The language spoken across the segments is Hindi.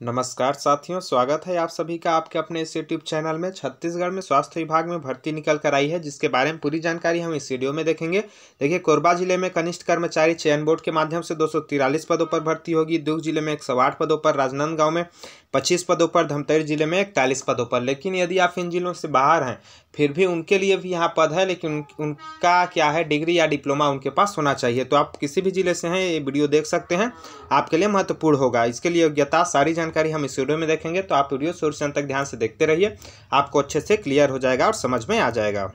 नमस्कार साथियों, स्वागत है आप सभी का आपके अपने इस यूट्यूब चैनल में। छत्तीसगढ़ में स्वास्थ्य विभाग में भर्ती निकल कर आई है, जिसके बारे में पूरी जानकारी हम इस वीडियो में देखेंगे। देखिए, कोरबा ज़िले में कनिष्ठ कर्मचारी चयन बोर्ड के माध्यम से दो पदों पर भर्ती होगी। दुर्ग ज़िले में एक सौ आठ पदों पर, राजनांदगांव में पच्चीस पदों पर, धमतरी ज़िले में इकतालीस पदों पर। लेकिन यदि आप इन जिलों से बाहर हैं, फिर भी उनके लिए भी यहाँ पद है, लेकिन उनका क्या है, डिग्री या डिप्लोमा उनके पास होना चाहिए। तो आप किसी भी ज़िले से हैं, ये वीडियो देख सकते हैं। आपके लिए महत्वपूर्ण होगा। इसके लिए योग्यता सारी हम इस वीडियो में देखेंगे तो आप वीडियो शुरू से अंत तक ध्यान से देखते रहिए। आपको अच्छे से क्लियर हो जाएगा और समझ में आ जाएगा।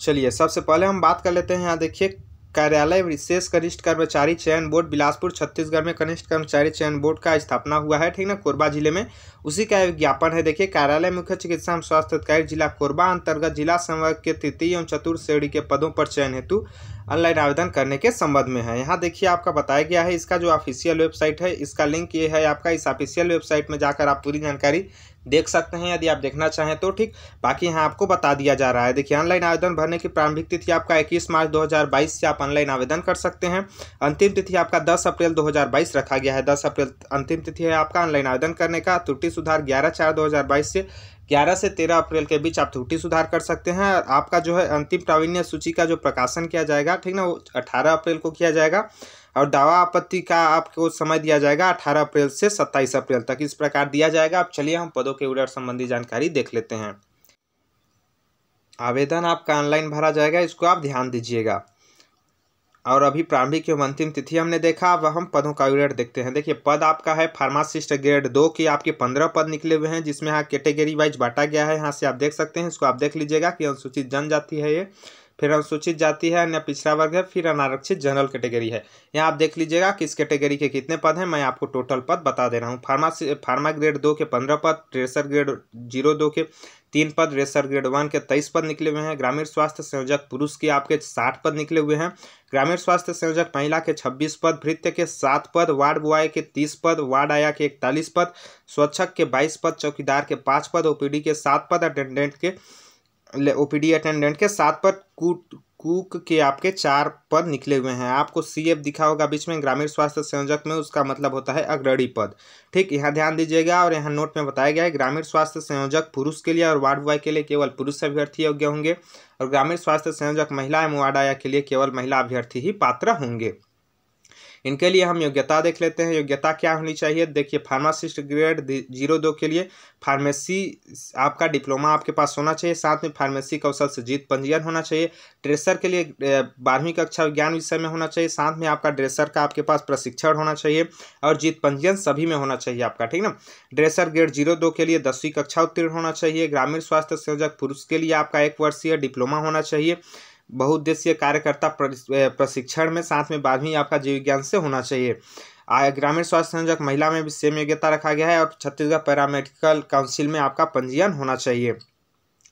चलिए, सबसे पहले हम बात कर लेते हैं। यहाँ देखिए, कार्यालय विशेष कनिष्ठ कर्मचारी चयन बोर्ड, बिलासपुर, छत्तीसगढ़ में कनिष्ठ कर्मचारी चयन बोर्ड का स्थापना हुआ है, ठीक ना? कोरबा ज़िले में। उसी का विज्ञापन है। देखिए, कार्यालय मुख्य चिकित्सा एवं स्वास्थ्य अधिकारी जिला कोरबा अंतर्गत जिला संवर्ग के तृतीय एवं चतुर्थ श्रेणी के पदों पर चयन हेतु ऑनलाइन आवेदन करने के संबंध में है। यहाँ देखिए, आपका बताया गया है, इसका जो ऑफिशियल वेबसाइट है, इसका लिंक ये है आपका। इस ऑफिशियल वेबसाइट में जाकर आप पूरी जानकारी देख सकते हैं। यदि आप देखना चाहें तो ठीक, बाकी यहाँ आपको बता दिया जा रहा है। देखिए, ऑनलाइन आवेदन भरने की प्रारंभिक तिथि आपका 21 मार्च 2022 से आप ऑनलाइन आवेदन कर सकते हैं। अंतिम तिथि आपका 10 अप्रैल 2022 रखा गया है। 10 अप्रैल अंतिम तिथि है आपका ऑनलाइन आवेदन करने का। त्रुटि सुधार ग्यारह चार दो से ग्यारह से तेरह अप्रैल के बीच आप त्रुटि सुधार कर सकते हैं। आपका जो है अंतिम प्रावीण्य सूची का जो प्रकाशन किया जाएगा, ठीक ना, वो अठारह अप्रैल को किया जाएगा और दावा आपत्ति का आपको समय दिया जाएगा अठारह अप्रैल से सत्ताईस अप्रैल तक। इस प्रकार दिया जाएगा। अब चलिए हम पदों के उड़र संबंधी जानकारी देख लेते हैं। आवेदन आपका ऑनलाइन भरा जाएगा, इसको आप ध्यान दीजिएगा। और अभी प्रारंभिक एवं अंतिम तिथि हमने देखा अब हम पदों का विवरण देखते हैं। देखिए, पद आपका है फार्मासिस्ट ग्रेड दो की आपके पंद्रह पद निकले हुए हैं, जिसमें यहाँ कैटेगरी वाइज बांटा गया है। यहाँ से आप देख सकते हैं, इसको आप देख लीजिएगा कि अनुसूचित जनजाति है ये। फिर अनुसूचित जाति है, अन्य पिछड़ा वर्ग है, फिर अनारक्षित जनरल कैटेगरी है। यहाँ आप देख लीजिएगा किस कैटेगरी के कितने पद हैं, मैं आपको टोटल पद बता दे रहा हूँ। फार्मासी फार्मा ग्रेड दो के पंद्रह पद ट्रेसर ग्रेड ज़ीरो दो के तीन पद रेसर ग्रेड वन के तेईस पद निकले हुए हैं। ग्रामीण स्वास्थ्य संयोजक पुरुष के आपके साठ पद निकले हुए हैं। ग्रामीण स्वास्थ्य संयोजक महिला के छब्बीस पद, भृत्य के सात पद, वार्ड बॉय के तीस पद, वार्ड आया के इकतालीस पद, स्वच्छक के बाईस पद, चौकीदार के पाँच पद, ओपीडी के सात पद, अटेंडेंट के ओपीडी अटेंडेंट के सात पद कूट, कुक के आपके चार पद निकले हुए हैं। आपको सी एफ़ दिखा होगा बीच में, ग्रामीण स्वास्थ्य संयोजक में उसका मतलब होता है अग्रणी पद। ठीक, यहाँ ध्यान दीजिएगा और यहाँ नोट में बताया गया है, ग्रामीण स्वास्थ्य संयोजक पुरुष के लिए और वार्ड बॉय के लिए केवल पुरुष अभ्यर्थी योग्य होंगे और ग्रामीण स्वास्थ्य संयोजक महिला एवं वार्ड आया के लिए केवल महिला अभ्यर्थी ही पात्र होंगे। इनके लिए हम योग्यता देख लेते हैं। योग्यता क्या होनी चाहिए? देखिए, फार्मासिस्ट ग्रेड ज़ीरो दो के लिए फार्मेसी, आपका डिप्लोमा आपके पास होना चाहिए। साथ में फार्मेसी कौशल से जीत पंजीयन होना चाहिए। ड्रेसर के लिए बारहवीं कक्षा विज्ञान विषय में होना चाहिए। साथ में आपका ड्रेसर का आपके पास प्रशिक्षण होना चाहिए और जीत पंजीयन सभी में होना चाहिए आपका, ठीक ना? ड्रेसर ग्रेड ज़ीरो दो के लिए दसवीं कक्षा उत्तीर्ण होना चाहिए। ग्रामीण स्वास्थ्य संयोजक पुरुष के लिए आपका एक वर्षीय डिप्लोमा होना चाहिए। बहुउद्देशीय कार्यकर्ता प्रशिक्षण में, साथ में बारहवीं आपका जीव विज्ञान से होना चाहिए। ग्रामीण स्वास्थ्य संयोजक, महिला में भी सेम योग्यता रखा गया है और छत्तीसगढ़ पैरामेडिकल काउंसिल में आपका पंजीयन होना चाहिए।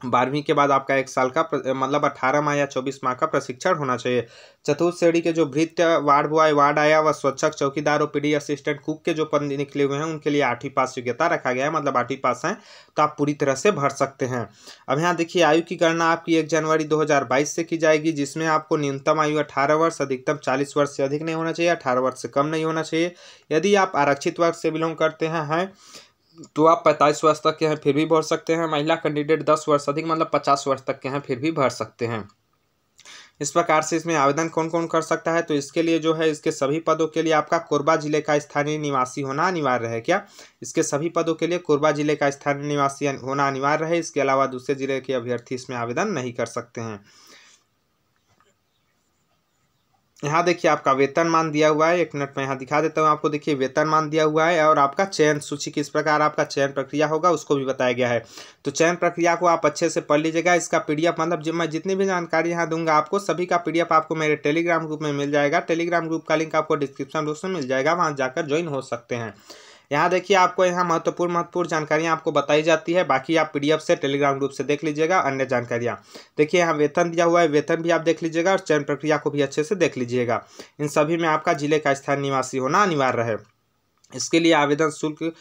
बारहवीं के बाद आपका एक साल का मतलब अठारह माह या चौबीस माह का प्रशिक्षण होना चाहिए। चतुर्थ श्रेणी के जो भृत्य, वार्ड बॉय, वार्ड आया व स्वच्छक, चौकीदार और पीडी असिस्टेंट कुक के जो पद निकले हुए हैं, उनके लिए आठवीं पास योग्यता रखा गया है मतलब आठवीं पास हैं तो आप पूरी तरह से भर सकते हैं। अब यहाँ देखिए, आयु की गणना आपकी एक जनवरी दो हज़ार बाईस से की जाएगी, जिसमें आपको न्यूनतम आयु अठारह वर्ष, अधिकतम चालीस वर्ष से अधिक नहीं होना चाहिए, अठारह वर्ष से कम नहीं होना चाहिए। यदि आप आरक्षित वर्ग से बिलोंग करते हैं तो आप पैंतालीस वर्ष तक के हैं, फिर भी भर सकते हैं। महिला कैंडिडेट दस वर्ष अधिक मतलब पचास वर्ष तक के हैं, फिर भी भर सकते हैं। इस प्रकार से इसमें आवेदन कौन कौन कर सकता है? तो इसके लिए जो है, इसके सभी पदों के लिए आपका कोरबा ज़िले का स्थानीय निवासी होना अनिवार्य है क्या? इसके सभी पदों के लिए कोरबा ज़िले का स्थानीय निवासी होना अनिवार्य है। इसके अलावा दूसरे ज़िले के अभ्यर्थी इसमें आवेदन नहीं कर सकते हैं। यहाँ देखिए आपका वेतन मान दिया हुआ है। एक मिनट में यहाँ दिखा देता हूँ आपको। देखिए, वेतन मान दिया हुआ है और आपका चयन सूची किस प्रकार आपका चयन प्रक्रिया होगा उसको भी बताया गया है। तो चयन प्रक्रिया को आप अच्छे से पढ़ लीजिएगा। इसका पीडीएफ मतलब जब मैं जितनी भी जानकारी यहाँ दूँगा आपको, सभी का पीडीएफ आपको मेरे टेलीग्राम ग्रुप में मिल जाएगा। टेलीग्राम ग्रुप का लिंक आपको डिस्क्रिप्शन बॉक्स में मिल जाएगा। वहाँ जाकर ज्वाइन हो सकते हैं। यहाँ देखिए आपको यहाँ महत्वपूर्ण महत्वपूर्ण जानकारियाँ आपको बताई जाती है। बाकी आप पीडीएफ से टेलीग्राम ग्रुप से देख लीजिएगा, अन्य जानकारियाँ। देखिए यहाँ वेतन दिया हुआ है, वेतन भी आप देख लीजिएगा और चयन प्रक्रिया को भी अच्छे से देख लीजिएगा। इन सभी में आपका ज़िले का स्थानीय निवासी होना अनिवार्य है। इसके लिए आवेदन शुल्क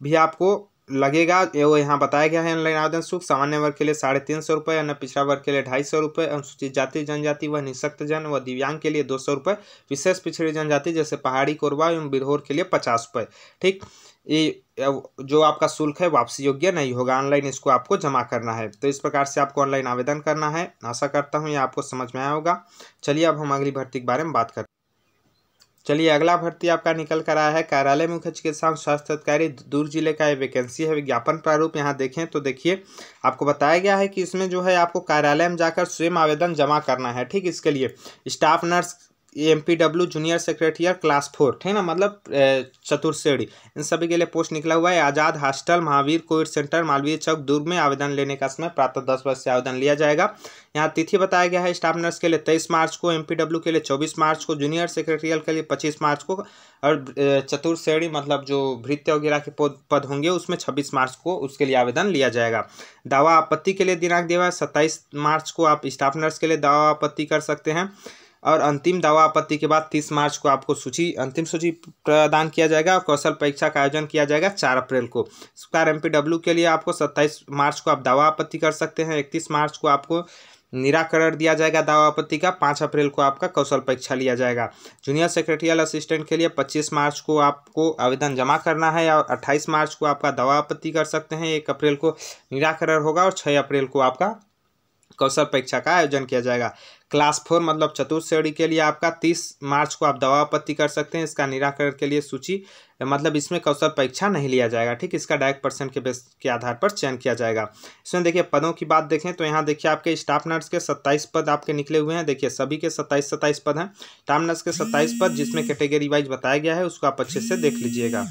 भी आपको लगेगा वो यहाँ बताया गया है, ऑनलाइन आवेदन शुल्क सामान्य वर्ग के लिए साढ़े तीन सौ रुपये अन्य पिछड़ा वर्ग के लिए ढाई सौ रुपये अनुसूचित जाति, जनजाति व निशक्त जन व दिव्यांग के लिए दो सौ रुपये विशेष पिछड़ी जनजाति जैसे पहाड़ी, कोरबा एवं बिरहोर के लिए पचास रुपये ठीक? ये जो आपका शुल्क है, वापसी योग्य नहीं होगा, ऑनलाइन इसको आपको जमा करना है। तो इस प्रकार से आपको ऑनलाइन आवेदन करना है। आशा करता हूँ ये आपको समझ में आया होगा। चलिए, अब हम अगली भर्ती के बारे में बात करते हैं। चलिए, अगला भर्ती आपका निकल कर आया है। कार्यालय मुख्य चिकित्सा स्वास्थ्य अधिकारी, दूर ज़िले का ये वैकेंसी है। विज्ञापन प्रारूप यहाँ देखें तो देखिए, आपको बताया गया है कि इसमें जो है आपको कार्यालय में जाकर स्वयं आवेदन जमा करना है। ठीक, इसके लिए staff nurse M P W junior secretariat class four ठीक ना? मतलब चतुर्श्रेणी इन सभी के लिए पोस्ट निकला हुआ है। Azad hostel Mahavir COVID centre Malviya Chowk Durg में आवेदन लेने का समय प्रातः दस बजे से आवेदन लिया जाएगा। यहाँ तिथि बताया गया है स्टाफ नर्स के लिए तेईस मार्च को एमपीडब्ल्यू के लिए चौबीस मार्च को जूनियर सेक्रेटरियल के लिए पच्चीस मार्च को, और चतुर्श्रेणी मतलब जो भृत्य वगैरह के पद होंगे, उसमें छब्बीस मार्च को उसके लिए आवेदन लिया जाएगा। दावा आपत्ति के लिए दिनांक है। सत्ताईस मार्च को आप स्टाफ नर्स के लिए दावा आपत्ति कर सकते हैं। और अंतिम दावा आपत्ति के बाद तीस मार्च को आपको सूची, अंतिम सूची प्रदान किया जाएगा और कौशल परीक्षा का आयोजन किया जाएगा चार अप्रैल को। इस प्रकार एम के लिए आपको सत्ताईस मार्च को आप दावा आपत्ति कर सकते हैं। इकतीस मार्च को आपको निराकरण दिया जाएगा दावा आपत्ति का। पाँच अप्रैल को आपका कौशल परीक्षा लिया जाएगा। जूनियर सेक्रेटरियल असिस्टेंट के लिए पच्चीस मार्च को आपको आवेदन जमा करना है और अट्ठाईस मार्च को आपका दावा आपत्ति कर सकते हैं। एक अप्रैल को निराकरण होगा और छः अप्रैल को आपका कौशल परीक्षा का आयोजन किया जाएगा। क्लास फोर मतलब चतुर्थ श्रेणी के लिए आपका तीस मार्च को आप दवा आपत्ति कर सकते हैं। इसका निराकरण के लिए सूची मतलब इसमें कौशल परीक्षा नहीं लिया जाएगा, ठीक? इसका डायरेक्ट परसेंट के बेस के आधार पर चयन किया जाएगा। इसमें देखिए, पदों की बात देखें तो यहाँ देखिए आपके स्टाफ नर्स के सत्ताईस पद आपके निकले हुए हैं। देखिए, सभी के सत्ताईस सत्ताईस पद हैं। स्टाफ नर्स के सत्ताईस पद जिसमें कैटेगरी वाइज बताया गया है, उसको आप अच्छे से देख लीजिएगा।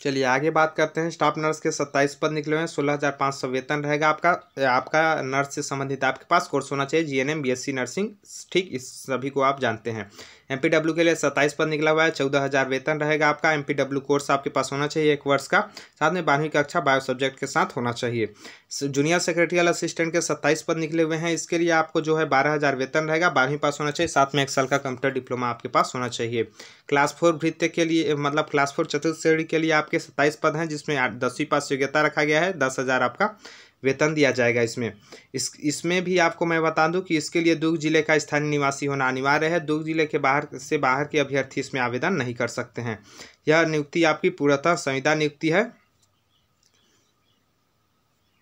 चलिए आगे बात करते हैं। स्टाफ नर्स के सत्ताईस पद निकले हुए हैं। सोलह हज़ार पाँच सौ वेतन रहेगा आपका। आपका नर्स से संबंधित आपके पास कोर्स होना चाहिए। जीएनएम, बीएससी नर्सिंग, ठीक इस सभी को आप जानते हैं। एमपीडब्ल्यू के लिए सत्ताईस पद निकला हुआ है। चौदह हज़ार वेतन रहेगा आपका। एमपीडब्ल्यू कोर्स आपके पास होना चाहिए एक वर्ष का। साथ में बारहवीं कक्षा बायो सब्जेक्ट के साथ होना चाहिए। जूनियर सेक्रेटरियल असिस्टेंट के सत्ताईस पद निकले हुए हैं। इसके लिए आपको जो है बारह हज़ार वेतन रहेगा। बारहवीं पास होना चाहिए। साथ में एक साल का कंप्यूटर डिप्लोमा आपके पास होना चाहिए। क्लास फोर भृत्य के लिए मतलब क्लास फोर चतुर्थ श्रेणी के लिए आपके सत्ताईस पद हैं, जिसमें दसवीं पास योग्यता रखा गया है, दस हज़ार आपका वेतन दिया जाएगा इसमें। इस, इसमें भी आपको मैं बता दूँ कि इसके लिए दुर्ग ज़िले का स्थानीय निवासी होना अनिवार्य है। दुर्ग ज़िले के बाहर से बाहर के अभ्यर्थी इसमें आवेदन नहीं कर सकते हैं। यह नियुक्ति आपकी पूर्णतः संविदा नियुक्ति है।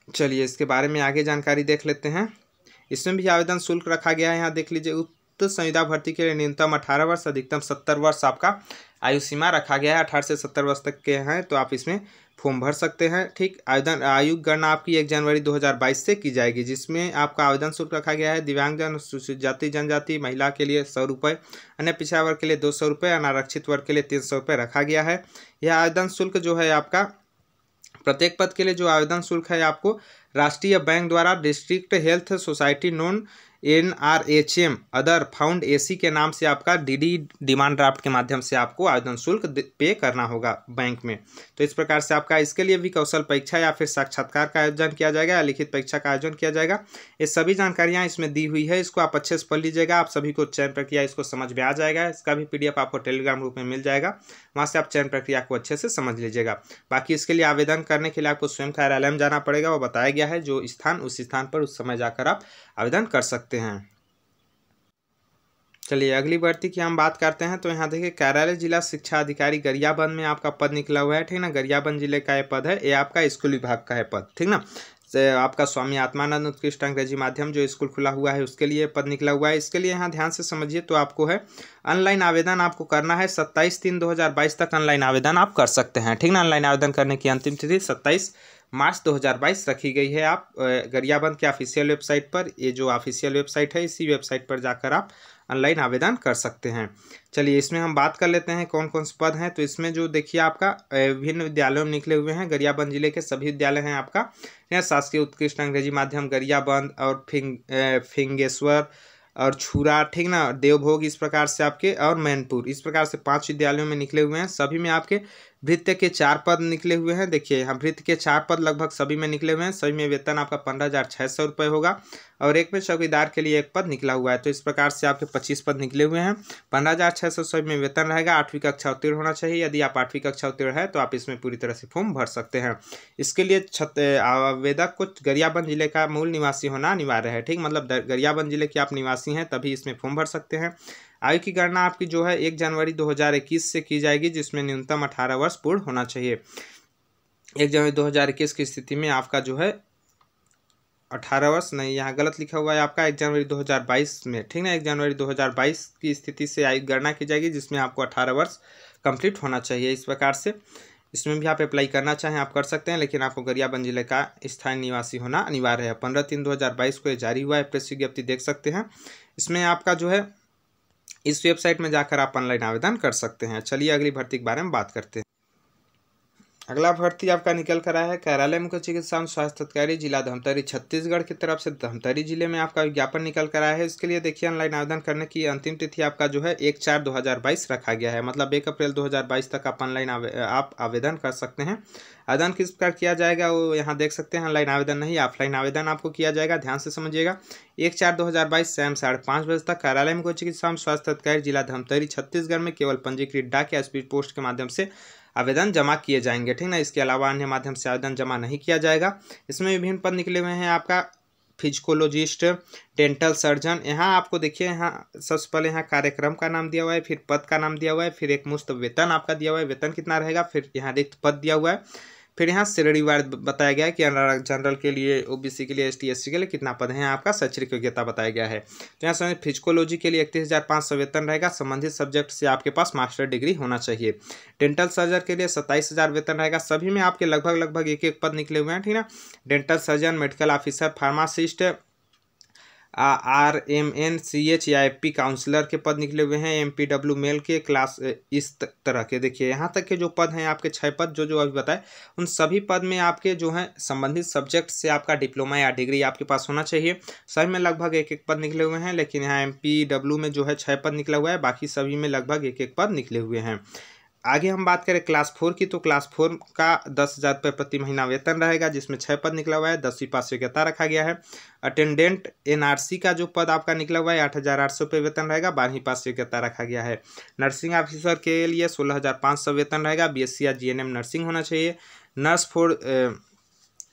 चलिए इसके बारे में आगे जानकारी देख लेते हैं। इसमें भी आवेदन शुल्क रखा गया है। यहाँ देख लीजिए, उक्त संविदा भर्ती के लिए न्यूनतम अठारह वर्ष, अधिकतम सत्तर वर्ष आपका आयु सीमा रखा गया है, अठारह से सत्तर वर्ष तक के हैं तो आप इसमें फॉर्म भर सकते हैं। ठीक, आवेदन आयु गणना आपकी एक जनवरी 2022 से की जाएगी, जिसमें आपका आवेदन शुल्क रखा गया है। दिव्यांगजन सूचित जाति, जनजाति, महिला के लिए सौ रुपये अन्य पिछड़ा वर्ग के लिए दो सौ रुपये अनारक्षित वर्ग के लिए तीन सौ रुपये रखा गया है। यह आवेदन शुल्क जो है आपका, प्रत्येक पद के लिए जो आवेदन शुल्क है आपको राष्ट्रीय बैंक द्वारा district health society known N R H M other found A C के नाम से आपका डी डी डिमांड ड्राफ्ट के माध्यम से आपको आवेदन शुल्क पे करना होगा बैंक में। तो इस प्रकार से आपका इसके लिए भी कौशल परीक्षा या फिर साक्षात्कार का आयोजन किया जाएगा, या लिखित परीक्षा का आयोजन किया जाएगा। ये सभी जानकारियाँ इसमें दी हुई है, इसको आप अच्छे से पढ़ लीजिएगा, आप सभी को चयन प्रक्रिया इसको समझ में आ जाएगा, इसका भी पीडीएफ आपको टेलीग्राम ग्रुप में मिल जाएगा। वहाँ से आप चयन प्रक्रिया को अच्छे से समझ लीजिएगा। बाकी इसके लिए आवेदन करने के लिए आपको स्वयं कार्यालय में जाना पड़ेगा, वो बताया गया है, जो स्थान, उस स्थान पर उस समय जाकर आप आवेदन कर सकते हैं। चलिए, अगली भर्ती की हम बात करते हैं तो यहाँ देखिए, कार्यालय जिला शिक्षा अधिकारी गरियाबंद में आपका पद निकला हुआ है, ठीक ना? गरियाबंद ज़िले का ये पद है, ये आपका स्कूल विभाग का है पद, ठीक ना? से आपका स्वामी आत्मानंद उत्कृष्ट अंग्रेज़ी माध्यम जो स्कूल खुला हुआ है, उसके लिए पद निकला हुआ है। इसके लिए यहाँ ध्यान से समझिए तो आपको है, ऑनलाइन आवेदन आपको करना है। सत्ताईस तीन दो हज़ार बाईस तक ऑनलाइन आवेदन आप कर सकते हैं, ठीक ना? ऑनलाइन आवेदन करने की अंतिम तिथि सत्ताईस मार्च 2022 रखी गई है। आप गरियाबंद के ऑफिशियल वेबसाइट पर, ये जो ऑफिशियल वेबसाइट है, इसी वेबसाइट पर जाकर आप ऑनलाइन आवेदन कर सकते हैं। चलिए, इसमें हम बात कर लेते हैं कौन कौन से पद हैं। तो इसमें जो देखिए आपका विभिन्न विद्यालयों में निकले हुए हैं। गरियाबंद ज़िले के सभी विद्यालय हैं आपका। यहाँ शासकीय उत्कृष्ट अंग्रेज़ी माध्यम, गरियाबंद और फिंग फिंगेश्वर और छुरा, ठीक ना? देवभोग इस प्रकार से आपके और मैनपुर। इस प्रकार से पाँच विद्यालयों में निकले हुए हैं। सभी में आपके भृत्य के चार पद निकले हुए हैं। देखिए यहाँ वृत्त के चार पद लगभग सभी में निकले हुए हैं। सभी में वेतन आपका पंद्रह हज़ार छः सौ रुपये होगा और एक में चौकीदार के लिए एक पद निकला हुआ है। तो इस प्रकार से आपके पच्चीस पद निकले हुए हैं। पंद्रह हज़ार छः सौ सभी में वेतन रहेगा। आठवीं कक्षा उत्तीर्ण होना चाहिए। यदि आप आठवीं कक्षा उत्तीर्ण है तो आप इसमें पूरी तरह से फॉर्म भर सकते हैं। इसके लिए छत आवेदक को गरियाबंद ज़िले का मूल निवासी होना अनिवार्य है। ठीक मतलब गरियाबंद ज़िले के आप निवासी हैं, तभी इसमें फॉर्म भर सकते हैं। आयु की गणना आपकी जो है एक जनवरी 2021 से की जाएगी, जिसमें न्यूनतम अठारह वर्ष पूर्ण होना चाहिए। एक जनवरी 2021 की स्थिति में आपका जो है अठारह वर्ष, नहीं, यहाँ गलत लिखा हुआ है आपका, एक जनवरी 2022 में, ठीक ना? एक जनवरी 2022 की स्थिति से आयु गणना की जाएगी, जिसमें आपको अठारह वर्ष कंप्लीट होना चाहिए इस प्रकार से। इसमें भी आप अप्लाई करना चाहें, आप कर सकते हैं, लेकिन आपको गरियाबंद ज़िले का स्थानीय निवासी होना अनिवार्य है। पंद्रह तीन दो हज़ार बाईस को जारी हुआ है प्रेस विज्ञप्ति देख सकते हैं। इसमें आपका जो है इस वेबसाइट में जाकर आप ऑनलाइन आवेदन कर सकते हैं। चलिए अगली भर्ती के बारे में बात करते हैं। अगला भर्ती आपका निकल कर आया है। कार्यालय मुख्य चिकित्सा स्वास्थ्य अधिकारी जिला धमतरी, छत्तीसगढ़ की तरफ़ से धमतरी ज़िले में आपका विज्ञापन निकल कर आया है। इसके लिए देखिए, ऑनलाइन आवेदन करने की अंतिम तिथि आपका जो है, एक चार दो हज़ार बाईस रखा गया है। मतलब एक अप्रैल दो हज़ार बाईस तक आप ऑनलाइन आप आवेदन कर सकते हैं। आवेदन किस प्रकार किया जाएगा, वो यहाँ देख सकते हैं। ऑनलाइन आवेदन नहीं, ऑफलाइन आवेदन आपको किया जाएगा। ध्यान से समझिएगा, एक चार दो हज़ार बाईस शाम साढ़े पाँच बजे तक कार्यालय में कोई चिकित्सा स्वास्थ्य अधिकारी जिला धमतरी, छत्तीसगढ़ में केवल पंजीकृत डाक या स्पीड पोस्ट के माध्यम से आवेदन जमा किए जाएँगे, ठीक ना? इसके अलावा अन्य माध्यम से आवेदन जमा नहीं किया जाएगा। इसमें विभिन्न पद निकले हुए हैं आपका फिजिकोलॉजिस्ट डेंटल सर्जन यहाँ आपको देखिए, यहाँ सबसे पहले यहाँ कार्यक्रम का नाम दिया हुआ है, फिर पद का नाम दिया हुआ है, फिर एक मुफ़्त वेतन आपका दिया हुआ है। वेतन कितना रहेगा? फिर यहाँ रिक्त पद दिया हुआ है। फिर यहाँ श्रेणीवार बताया गया कि जनरल के लिए ओबीसी के लिए एस टी के लिए कितना पद है आपका? शैक्षणिक योग्यता बताया गया है। तो यहाँ समझ फिजिकोलॉजी के लिए इकतीस हज़ार पाँच सौ वेतन रहेगा। संबंधित सब्जेक्ट से आपके पास मास्टर डिग्री होना चाहिए। डेंटल सर्जन के लिए सत्ताईस हज़ार वेतन रहेगा। सभी में आपके लगभग लगभग एक एक पद निकले हुए हैं, ठीक ना? Dental surgeon medical officer pharmacist R M N C H या एफ़ पी काउंसलर के पद निकले हुए हैं एम पी डब्ल्यू मेल के क्लास इस तरह के। देखिए, यहाँ तक के जो पद हैं आपके छः पद, जो जो अभी बताए, उन सभी पद में आपके जो हैं संबंधित सब्जेक्ट से आपका डिप्लोमा या डिग्री आपके पास होना चाहिए। सभी में लगभग एक एक पद निकले हुए हैं, लेकिन यहाँ एम पी डब्ल्यू में जो है छः पद निकला हुआ है, बाकी सभी में लगभग एक एक पद निकले हुए हैं। आगे हम बात करें क्लास फोर की तो क्लास फोर का दस हज़ार रुपये प्रति महीना वेतन रहेगा, जिसमें छः पद निकला हुआ है, दसवीं पास योग्यता रखा गया है। अटेंडेंट एनआरसी का जो पद आपका निकला हुआ है, आठ हज़ार आठ सौ रुपये वेतन रहेगा, बारहवीं पास योग्यता रखा गया है। नर्सिंग ऑफिसर के लिए सोलह हज़ार पाँच सौ वेतन रहेगा बी एस सी या जी एन एम नर्सिंग होना चाहिए। नर्स फॉर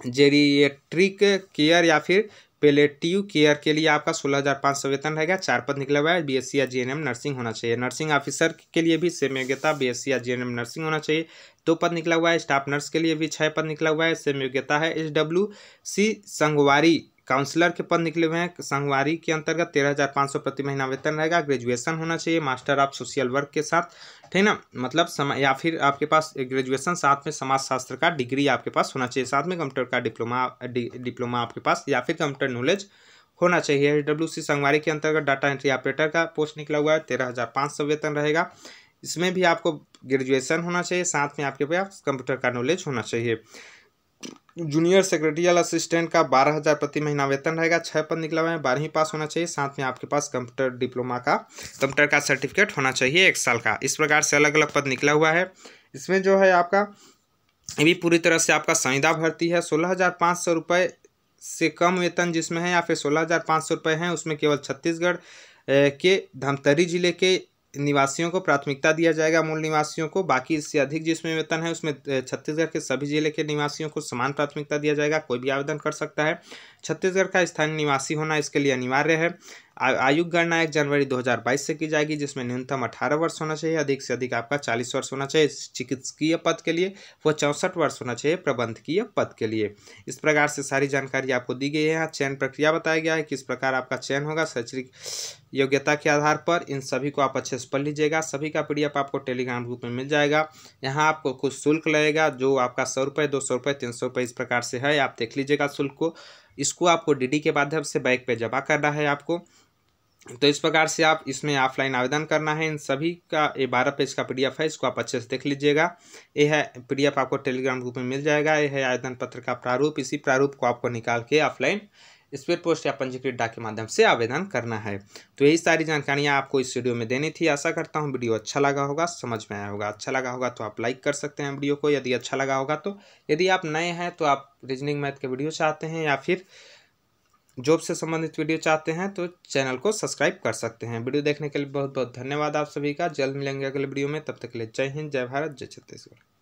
जेरिएट्रिक केयर या फिर पेलेटिव केयर के लिए आपका सोलह हज़ार पाँच सौ वेतन रहेगा। चार पद निकला हुआ है। बी एस सी या जीएनएम एन एम नर्सिंग होना चाहिए। नर्सिंग ऑफिसर के लिए भी सेम योग्यता बी एस सी या जीएनएम एन एम नर्सिंग होना चाहिए। दो पद निकला हुआ है। स्टाफ नर्स के लिए भी छः पद निकला हुआ है। सेम योग्यता है। एच डब्ल्यू सी संगवारी काउंसलर के पद निकले हुए हैं। संगवारी के अंतर्गत तेरह हज़ार पाँच सौ प्रति महीना वेतन रहेगा। ग्रेजुएशन होना चाहिए। मास्टर ऑफ़ सोशल वर्क के साथ। ठीक ना? मतलब सम या फिर आपके पास ग्रेजुएशन साथ में समाज शास्त्र का डिग्री आपके पास होना चाहिए। साथ में कंप्यूटर का डिप्लोमा डि, डिप्लोमा आपके पास या फिर कंप्यूटर नॉलेज होना चाहिए। डब्ल्यू सी संगवारी के अंतर्गत डाटा एंट्री ऑपरेटर का पोस्ट निकला हुआ है। तेरह हज़ार पाँच सौ वेतन रहेगा। इसमें भी आपको ग्रेजुएशन होना चाहिए। साथ में आपके पास कंप्यूटर का नॉलेज होना चाहिए। जूनियर सेक्रेटरियल असिस्टेंट का बारह हज़ार प्रति महीना वेतन रहेगा। छः पद निकला हुआ है, बारहवीं पास होना चाहिए। साथ में आपके पास कंप्यूटर डिप्लोमा का, कंप्यूटर का सर्टिफिकेट होना चाहिए एक साल का। इस प्रकार से अलग अलग पद निकला हुआ है। इसमें जो है आपका, ये भी पूरी तरह से आपका संविदा भर्ती है। सोलह हज़ार पाँच सौ रुपये से कम वेतन जिसमें है या फिर सोलह हज़ार पाँच सौ रुपये हैं, उसमें केवल छत्तीसगढ़ के, धमतरी ज़िले के निवासियों को प्राथमिकता दिया जाएगा मूल निवासियों को। बाकी इससे अधिक जिसमें वेतन है, उसमें छत्तीसगढ़ के सभी ज़िले के निवासियों को समान प्राथमिकता दिया जाएगा। कोई भी आवेदन कर सकता है। छत्तीसगढ़ का स्थानीय निवासी होना इसके लिए अनिवार्य है। आयु गणना एक जनवरी 2022 से की जाएगी, जिसमें न्यूनतम अठारह वर्ष होना चाहिए, अधिक से अधिक आपका चालीस वर्ष होना चाहिए चिकित्सकीय पद के लिए, वो चौंसठ वर्ष होना चाहिए प्रबंधकीय पद के लिए। इस प्रकार से सारी जानकारी आपको दी गई है। यहाँ चयन प्रक्रिया बताया गया है किस प्रकार आपका चयन होगा। शैक्षणिक योग्यता के आधार पर इन सभी को आप अच्छे से पढ़ लीजिएगा। सभी का पी आपको टेलीग्राम ग्रुप में मिल जाएगा। यहाँ आपको कुछ शुल्क लगेगा, जो आपका सौ रुपये दो सौ रुपये तीन सौ रुपये इस प्रकार से है। आप देख लीजिएगा शुल्क को। इसको आपको डीडी के माध्यम से बैंक पे जमा करना है आपको। तो इस प्रकार से आप इसमें ऑफलाइन आवेदन करना है। इन सभी का, ये बारह पेज का पीडीएफ है, इसको आप अच्छे से देख लीजिएगा। ये है पीडीएफ आपको टेलीग्राम ग्रुप में मिल जाएगा। ये है आवेदन पत्र का प्रारूप, इसी प्रारूप को आपको निकाल के ऑफलाइन स्पीड पोस्ट या पंजीकृत डाक के माध्यम से आवेदन करना है। तो यही सारी जानकारियाँ आपको इस वीडियो में देनी थी। आशा करता हूँ वीडियो अच्छा लगा होगा, समझ में आया होगा। अच्छा लगा होगा तो आप लाइक कर सकते हैं वीडियो को। यदि अच्छा लगा होगा तो यदि आप नए हैं तो आप रीजनिंग मैथ के वीडियो चाहते हैं या फिर जॉब से संबंधित वीडियो चाहते हैं तो चैनल को सब्सक्राइब कर सकते हैं। वीडियो देखने के लिए बहुत बहुत धन्यवाद आप सभी का। जल्द मिलेंगे अगले वीडियो में। तब तक के लिए जय हिंद, जय भारत, जय छत्तीसगढ़।